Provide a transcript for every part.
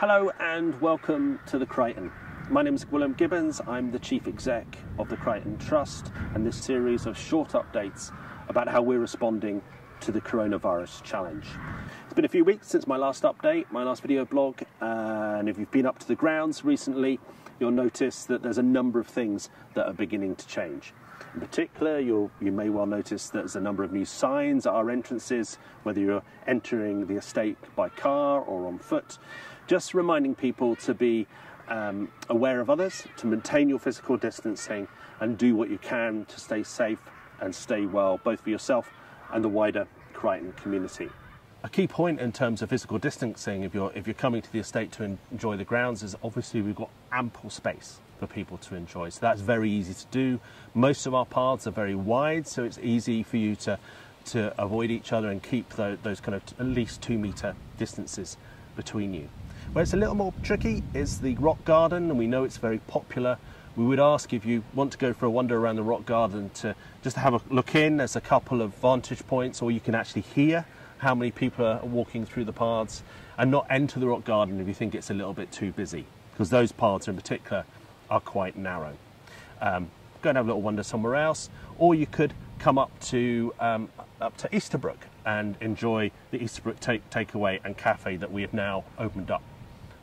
Hello and welcome to the Crichton. My name is William Gibbons. I'm the Chief Exec of the Crichton Trust and this series of short updates about how we're responding to the coronavirus challenge. It's been a few weeks since my last update, my last video blog, and if you've been up to the grounds recently, you'll notice that there's a number of things that are beginning to change. In particular, you may well notice there's a number of new signs at our entrances, whether you're entering the estate by car or on foot, just reminding people to be um, aware of others, to maintain your physical distancing, and do what you can to stay safe and stay well, both for yourself and the wider Crichton community. A key point in terms of physical distancing, if you're if you're coming to the estate to enjoy the grounds, is obviously we've got ample space for people to enjoy. So that's very easy to do. Most of our paths are very wide, so it's easy for you to to avoid each other and keep those, those kind of at least two meter distances between you. Where it's a little more tricky is the rock garden, and we know it's very popular. We would ask if you want to go for a wander around the rock garden to just have a look in. There's a couple of vantage points, or you can actually hear how many people are walking through the paths, and not enter the rock garden if you think it's a little bit too busy, because those paths in particular are quite narrow. Um, go and have a little wander somewhere else, or you could come up to um, up to Easterbrook and enjoy the Easterbrook take, takeaway and cafe that we have now opened up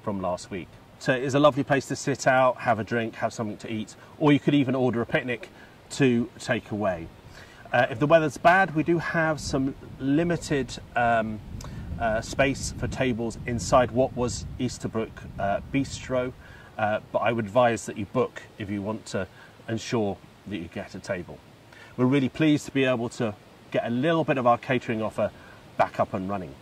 from last week. So it is a lovely place to sit out, have a drink, have something to eat, or you could even order a picnic to take away. Uh, if the weather's bad, we do have some limited um, uh, space for tables inside what was Easterbrook uh, Bistro, uh, but I would advise that you book if you want to ensure that you get a table. We're really pleased to be able to get a little bit of our catering offer back up and running.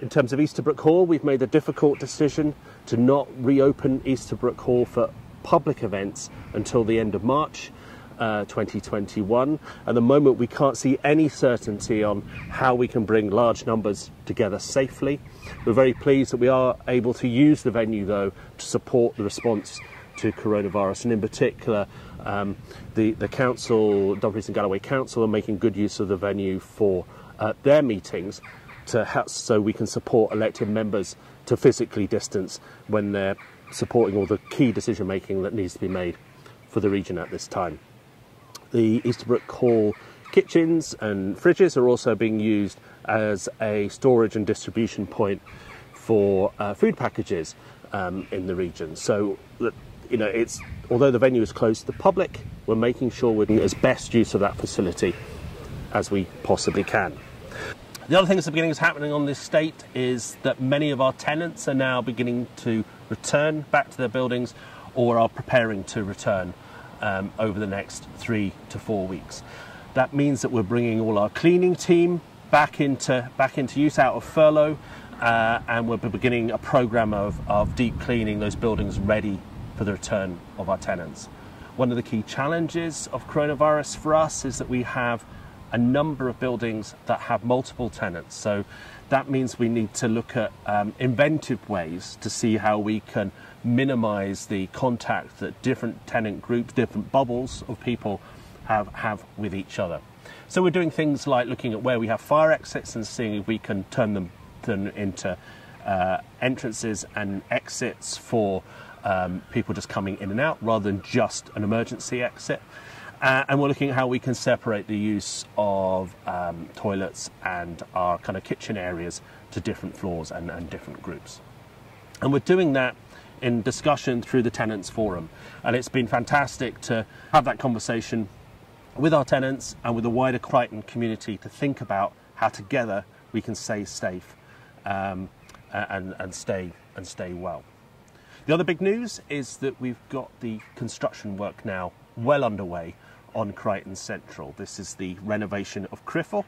In terms of Easterbrook Hall, we've made the difficult decision to not reopen Easterbrook Hall for public events until the end of March. Uh, 2021. At the moment, we can't see any certainty on how we can bring large numbers together safely. We're very pleased that we are able to use the venue, though, to support the response to coronavirus, and in particular, um, the, the council, Dumfries and Galloway Council, are making good use of the venue for uh, their meetings to help, so we can support elected members to physically distance when they're supporting all the key decision making that needs to be made for the region at this time. The Easterbrook Hall kitchens and fridges are also being used as a storage and distribution point for uh, food packages um, in the region. So, you know, it's although the venue is closed to the public, we're making sure we're doing as best use of that facility as we possibly can. The other thing that's beginning is happening on this estate is that many of our tenants are now beginning to return back to their buildings or are preparing to return um, over the next three to four weeks. That means that we're bringing all our cleaning team back into back into use out of furlough, uh, and we're beginning a program of, of deep cleaning those buildings ready for the return of our tenants. One of the key challenges of coronavirus for us is that we have a number of buildings that have multiple tenants. So that means we need to look at um, inventive ways to see how we can minimize the contact that different tenant groups, different bubbles of people have, have with each other. So we're doing things like looking at where we have fire exits and seeing if we can turn them, turn into uh, entrances and exits for um, people just coming in and out rather than just an emergency exit. Uh, and we're looking at how we can separate the use of um, toilets and our kind of kitchen areas to different floors and, and different groups. And we're doing that in discussion through the tenants forum. And it's been fantastic to have that conversation with our tenants and with the wider Crichton community to think about how together we can stay safe um, and, and, stay, and stay well. The other big news is that we've got the construction work now well underway on Crichton Central. This is the renovation of Criffel.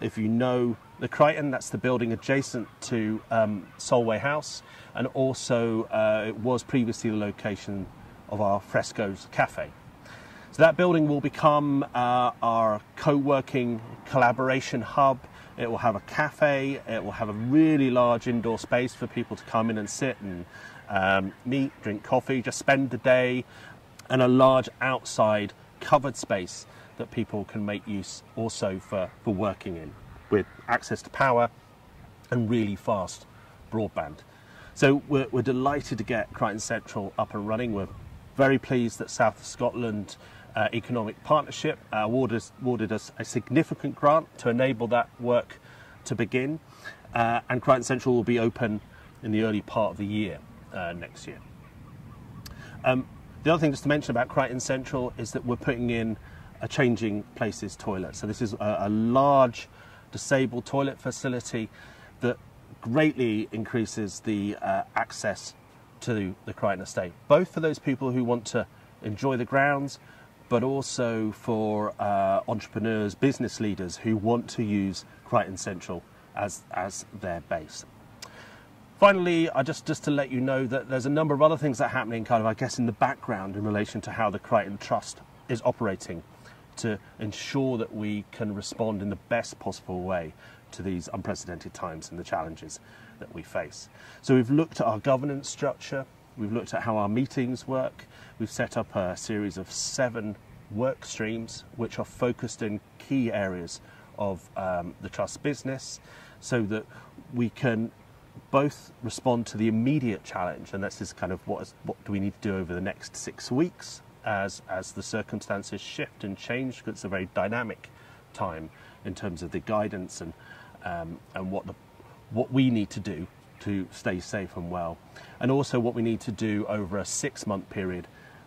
If you know the Crichton, that's the building adjacent to um, Solway House, and also uh, it was previously the location of our Frescoes Cafe. So that building will become uh, our co-working collaboration hub. It will have a cafe. It will have a really large indoor space for people to come in and sit and um, meet, drink coffee, just spend the day, and a large outside covered space that people can make use also for, for working in with access to power and really fast broadband. So we're, we're delighted to get Crichton Central up and running. We're very pleased that South Scotland uh, Economic Partnership uh, awarded, awarded us a significant grant to enable that work to begin. Uh, and Crichton Central will be open in the early part of the year uh, next year. Um, the other thing just to mention about Crichton Central is that we're putting in a changing places toilet. So this is a, a large disabled toilet facility that greatly increases the uh, access to the Crichton estate, both for those people who want to enjoy the grounds, but also for uh, entrepreneurs, business leaders who want to use Crichton Central as, as their base. Finally, I just, just to let you know that there's a number of other things that are happening, kind of, I guess, in the background in relation to how the Crichton Trust is operating to ensure that we can respond in the best possible way to these unprecedented times and the challenges that we face. So we've looked at our governance structure, we've looked at how our meetings work, we've set up a series of seven work streams which are focused in key areas of um, the trust business so that we can both respond to the immediate challenge, and this is kind of what, is, what do we need to do over the next six weeks as, as the circumstances shift and change, because it's a very dynamic time in terms of the guidance and, um, and what, the, what we need to do to stay safe and well, and also what we need to do over a six month period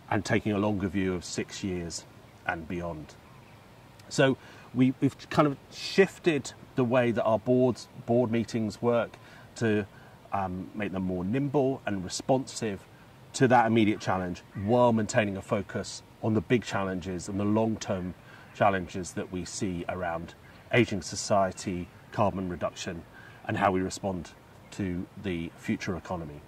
and taking a longer view of six years and beyond. So we, have kind of shifted the way that our boards, board meetings work to um, make them more nimble and responsive to that immediate challenge while maintaining a focus on the big challenges and the long term challenges that we see around aging society, carbon reduction, and how we respond to the future economy.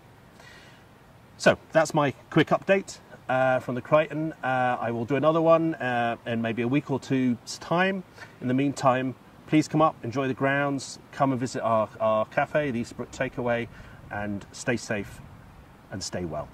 So that's my quick update uh, from the Crichton. Uh, I will do another one uh, in maybe a week or two's time. In the meantime, please come up, enjoy the grounds, come and visit our, our cafe, the Eastbrook Takeaway, and stay safe and stay well.